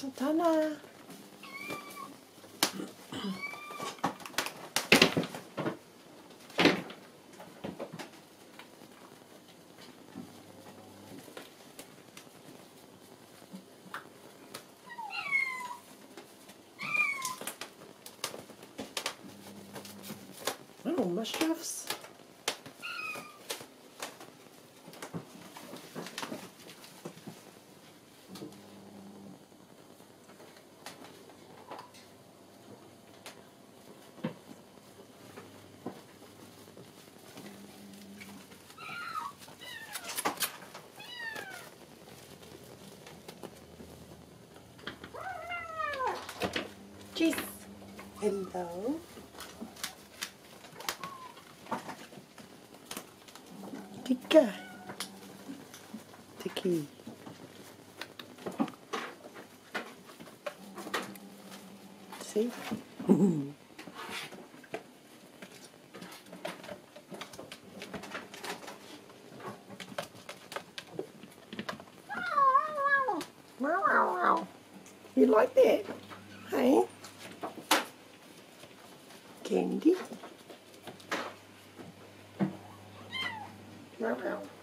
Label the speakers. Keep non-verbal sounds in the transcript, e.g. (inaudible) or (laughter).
Speaker 1: Sultana. Oh, mushroofs. Jeez. Hello. Tika. Tiki. See? (laughs) you like that? Hey? Candy? Meow meow.